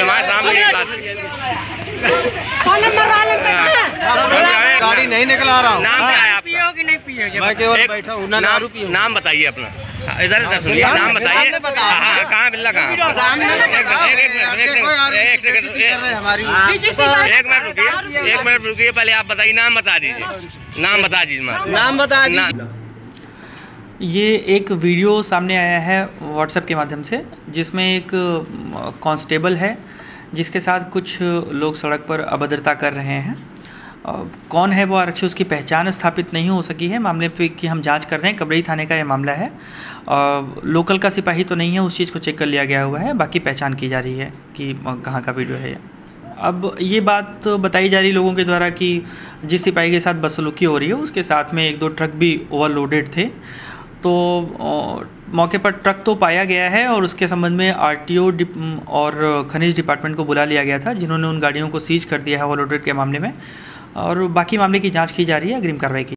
हमारे सामने सौ नंबर वाले गाड़ी नहीं निकला रहा हूँ। नाम क्या है पियो कि नहीं पियो? मैं केवल बैठा हूँ ना नाम बताइए अपना। इधर इधर सुनिए नाम बताइए। हाँ, हाँ, कहाँ बिल्ला कहाँ? सामने एक मिनट। एक एक मिनट, हैं एक- हमारी? एक मिनट रुकिए एक मिनट रुकिए पहले आप बताइए नाम बता दीजिए। नाम बता दीजिए नाम बता दीजिए। ये एक वीडियो सामने आया है व्हाट्सएप के माध्यम से, जिसमें एक कांस्टेबल है, जिसके साथ कुछ लोग सड़क पर अभद्रता कर रहे हैं। कौन है वो आरक्षी? उसकी पहचान स्थापित नहीं हो सकी है। मामले पे की हम जाँच कर रहे हैं। कबरई थाने का ये मामला है। लोकल का सिपाही तो नहीं है, उस चीज़ को चेक कर लिया गया हुआ है। बाकी पहचान की जा रही है कि कहाँ का वीडियो है ये। अब ये बात बताई जा रही लोगों के द्वारा कि जिस सिपाही के साथ बसलुकी हो रही है, उसके साथ में एक दो ट्रक भी ओवरलोडेड थे। तो मौके पर ट्रक तो पाया गया है और उसके संबंध में आरटीओ और खनिज डिपार्टमेंट को बुला लिया गया था, जिन्होंने उन गाड़ियों को सीज कर दिया है ओवरलोडेड के मामले में। और बाकी मामले की जाँच की जा रही है, अग्रिम कार्रवाई की।